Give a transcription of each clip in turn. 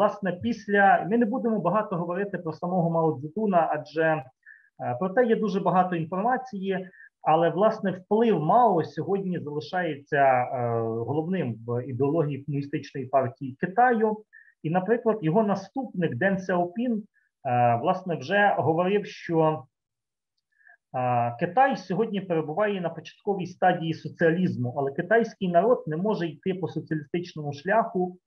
власне, після ми не будемо багато говорити про самого Мао Цзедуна, адже е, про те є дуже багато інформації. Але власне вплив Мао сьогодні залишається е, головним в ідеології комуністичної партії Китаю. І, наприклад, його наступник Ден Сяопін е, власне вже говорив, що Китай сьогодні перебуває на початковій стадії соціалізму, але китайський народ не може йти по соціалістичному шляху,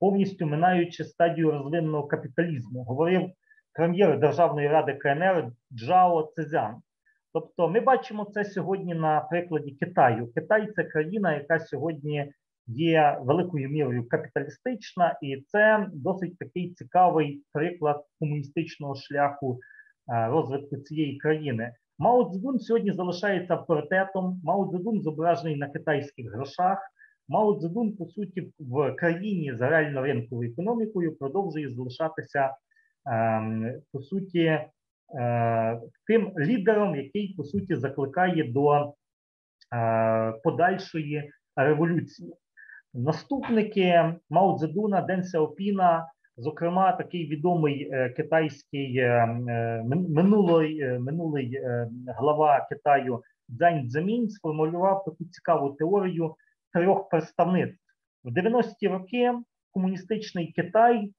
повністю минаючи стадію розвиненого капіталізму, говорив прем'єр Державної ради КНР Чжао Цзиян. Тобто, ми бачимо це сьогодні на прикладі Китаю. Китай це країна, яка сьогодні є великою мірою капіталістична, і це досить такий цікавий приклад комуністичного шляху е, розвитку цієї країни. Мао Цзедун сьогодні залишається авторитетом. Мао Цзедун зображений на китайських грошах. Мао Цзедун, по суті, в країні з реально ринковою економікою продовжує залишатися ем, по суті е, тим лідером, який по суті закликає до е, подальшої революції. Наступники Мао Цзедуна, Ден Сяопіна, зокрема, такий відомий е, китайський минулий, минулий глава Китаю Цзань Цземінь сформулював таку цікаву теорію трьох представництв. В 90-ті роки комуністичний Китай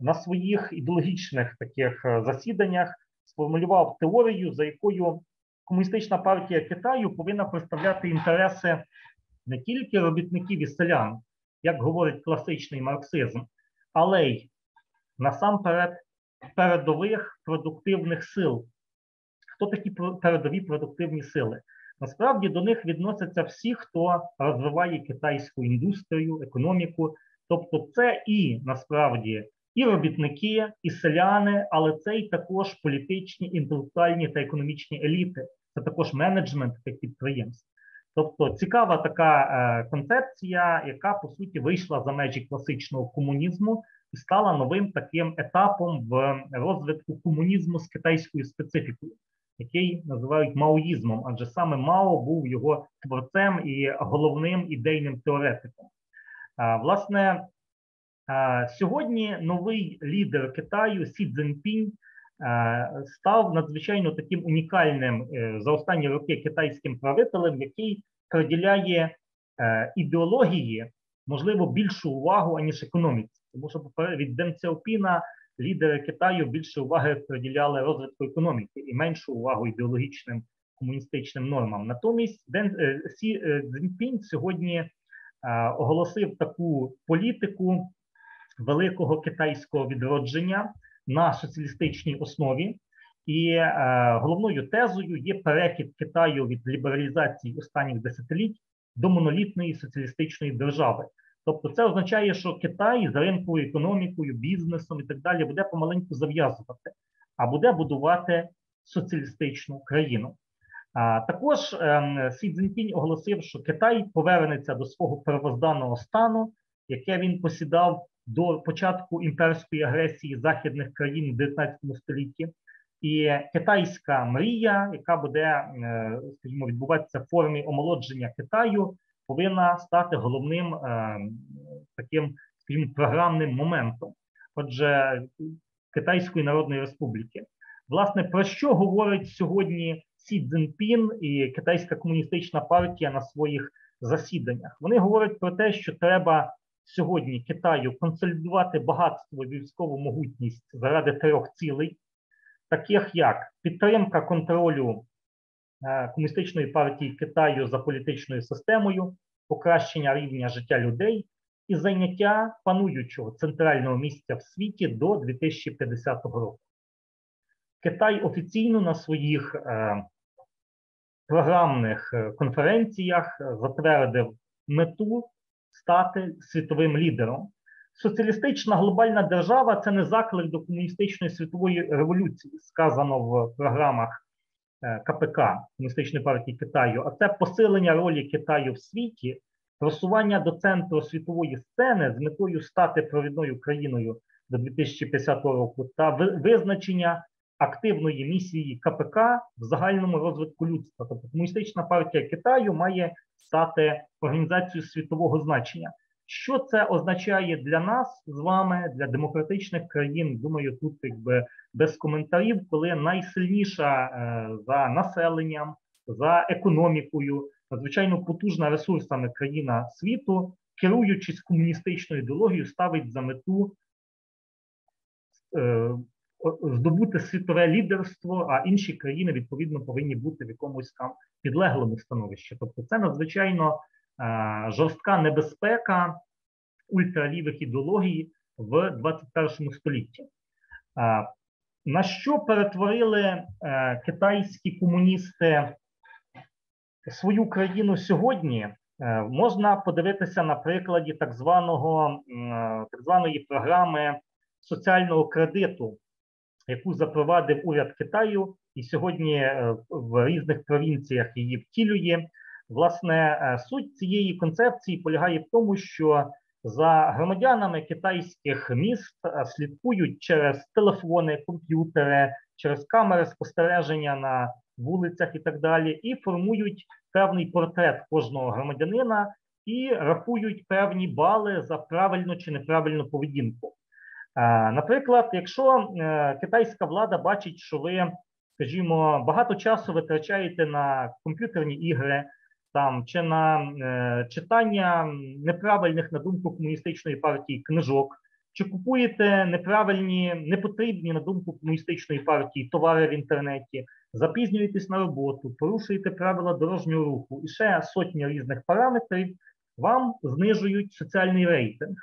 на своїх ідеологічних таких засіданнях сформулював теорію, за якою комуністична партія Китаю повинна представляти інтереси не тільки робітників і селян, як говорить класичний марксизм, але й насамперед передових продуктивних сил. Хто такі передові продуктивні сили? Насправді до них відносяться всі, хто розвиває китайську індустрію, економіку. Тобто, це і насправді і робітники, і селяни, але це і також політичні, інтелектуальні та економічні еліти. Це також менеджмент тих підприємств. Тобто цікава така е, концепція, яка по суті вийшла за межі класичного комунізму і стала новим таким етапом в розвитку комунізму з китайською специфікою, який називають маоїзмом, адже саме Мао був його творцем і головним ідейним теоретиком. Е, власне, е, сьогодні новий лідер Китаю Сі Цзіньпінь став надзвичайно таким унікальним за останні роки китайським правителем, який приділяє е, ідеології, можливо, більшу увагу, аніж економіці. Тому що від Ден Сяопіна лідери Китаю більше уваги приділяли розвитку економіки і меншу увагу ідеологічним комуністичним нормам. Натомість Ден е, Сі е, Цзіньпінь сьогодні е, оголосив таку політику великого китайського відродження на соціалістичній основі. І е, головною тезою є перехід Китаю від лібералізації останніх десятиліть до монолітної соціалістичної держави. Тобто, це означає, що Китай з ринковою економікою, бізнесом і так далі буде помаленьку зав'язувати, а буде будувати соціалістичну країну. А також е, Сі Цзіньпінь оголосив, що Китай повернеться до свого первозданного стану, яке він посідав до початку імперської агресії західних країн в 19 столітті. І китайська мрія, яка буде, е, скажімо, відбуватися в формі омолодження Китаю, повинна стати головним е, таким, скажімо, програмним моментом. Отже, Китайської Народної Республіки. Власне, про що говорить сьогодні Сі Цзіньпін і Китайська комуністична партія на своїх засіданнях? Вони говорять про те, що треба сьогодні Китаю консолідувати багатство і військову могутність заради трьох цілей таких як підтримка контролю комуністичної партії Китаю за політичною системою, покращення рівня життя людей і зайняття пануючого центрального місця в світі до 2050 року. Китай офіційно на своїх е, програмних е, конференціях затвердив мету стати світовим лідером. Соціалістична глобальна держава це не заклик до комуністичної світової революції, сказано в програмах КПК е, Комуністичної партії Китаю, а це посилення ролі Китаю в світі, просування до центру світової сцени з метою стати провідною країною до 2050 року та визначення активної місії КПК в загальному розвитку людства. Тобто комуністична партія Китаю має стати організацією світового значення. Що це означає для нас з вами, для демократичних країн? Думаю, тут якби без коментарів, коли найсильніша е, за населенням, за економікою, надзвичайно потужна ресурсами країна світу, керуючись комуністичною ідеологією, ставить за мету е, здобути світове лідерство, а інші країни відповідно повинні бути в якомусь там підлеглому становищі. Тобто, це надзвичайно жорстка небезпека ультралівих ідеологій в 21 столітті. Е, на що перетворили е, китайські комуністи свою країну сьогодні? Е, можна подивитися на прикладі так званого е, так званої програми соціального кредиту, яку запровадив уряд Китаю, і сьогодні е, в різних провінціях її втілює. Власне, суть цієї концепції полягає в тому, що за громадянами китайських міст слідкують через телефони, комп'ютери, через камери спостереження на вулицях і так далі, і формують певний портрет кожного громадянина і рахують певні бали за правильну чи неправильну поведінку. Наприклад, якщо е, китайська влада бачить, що ви, скажімо, багато часу витрачаєте на комп'ютерні ігри, там чи на е, читання неправильних на думку комуністичної партії книжок, чи купуєте неправильні, непотрібні на думку комуністичної партії товари в інтернеті, запізнюєтесь на роботу, порушуєте правила дорожнього руху і ще сотні різних параметрів, вам знижують соціальний рейтинг.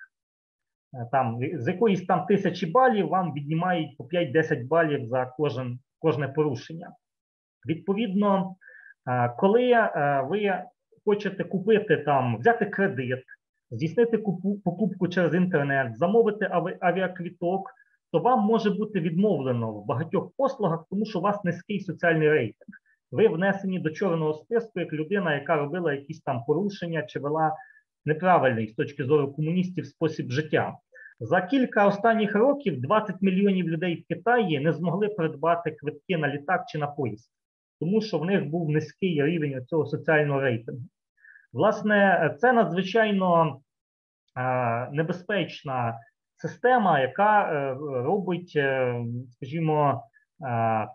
Е, там з якоїсь там тисячі балів вам віднімають по 5-10 балів за кожен, кожне порушення. Відповідно, коли е, ви хочете купити там, взяти кредит, здійснити покупку через інтернет, замовити авіаквіток, то вам може бути відмовлено в багатьох послугах, тому що у вас низький соціальний рейтинг. Ви внесені до чорного списку як людина, яка робила якісь там порушення чи вела неправильний з точки зору комуністів спосіб життя. За кілька останніх років 20 мільйонів людей в Китаї не змогли придбати квитки на літак чи на поїзд, тому що в них був низький рівень цього соціального рейтингу. Власне, це надзвичайно е, небезпечна система, яка е, робить, е, скажімо,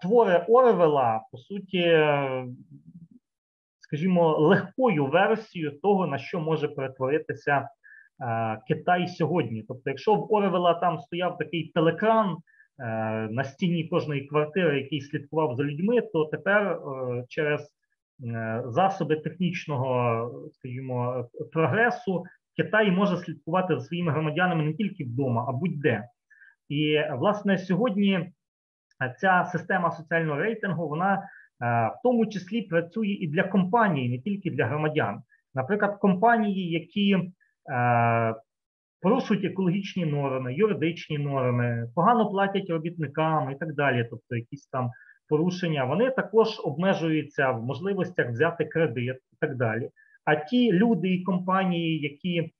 твори Орвела, по суті, скажімо, легкою версією того, на що може перетворитися Китай сьогодні. Тобто, якщо в Орвела там стояв такий телекран. Е, на стіні кожної квартири, який слідкував за людьми, то тепер е, через Е, засоби технічного, скажімо, прогресу, Китай може слідкувати за своїми громадянами не тільки вдома, а будь-де. І власне сьогодні ця система соціального рейтингу вона в тому числі працює і для компаній, не тільки для громадян. Наприклад, компанії, які порушують екологічні норми, юридичні норми, погано платять робітникам і так далі, тобто якісь там порушення, вони також обмежуються в можливостях взяти кредит і так далі. А ті люди і компанії, які е,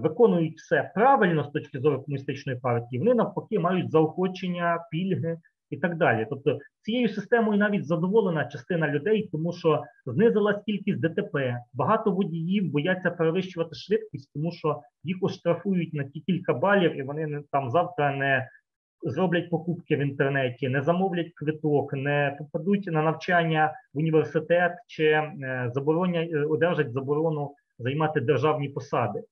виконують все правильно з точки зору комуністичної партії, вони навпаки мають заохочення, пільги і так далі. Тобто цією системою навіть задоволена частина людей, тому що знизилась кількість ДТП. Багато водіїв бояться перевищувати швидкість, тому що їх оштрафують на ті кілька балів, і вони там завтра не зроблять покупки в інтернеті, не замовлять квиток, не попадуть на навчання в університет чи е, заборонять е, одержать заборону займати державні посади.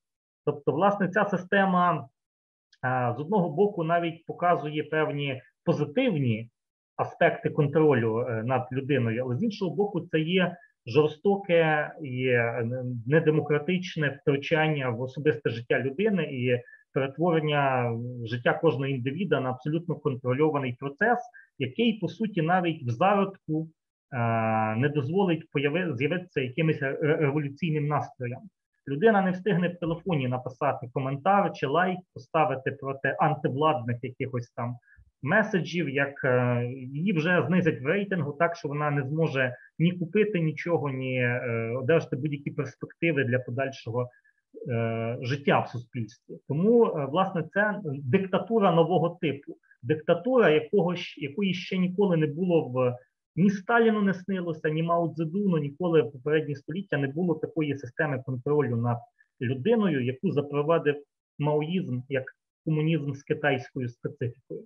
Тобто, власне, ця система з одного боку навіть показує певні позитивні аспекти контролю е, над людиною, але з іншого боку, це є жорстоке і недемократичне втручання в особисте життя людини і перетворення життя кожного індивіда на абсолютно контрольований процес, який по суті навіть в зародку е, не дозволить появи з'явитися якимось революційним настроям. Людина не встигне в телефоні написати коментар чи лайк, поставити проти антивладних якихось там меседжів, як е, її вже знизять в рейтингу, так що вона не зможе ні купити нічого, ні е, одержати будь-які перспективи для подальшого Е, життя в суспільстві. Тому, власне, це диктатура нового типу, диктатура, якого якої ще ніколи не було в ні Сталіну не снилося, ні Мао Цзедуну, ніколи в попередні століття не було такої системи контролю над людиною, яку запровадив маоїзм як комунізм з китайською специфікою.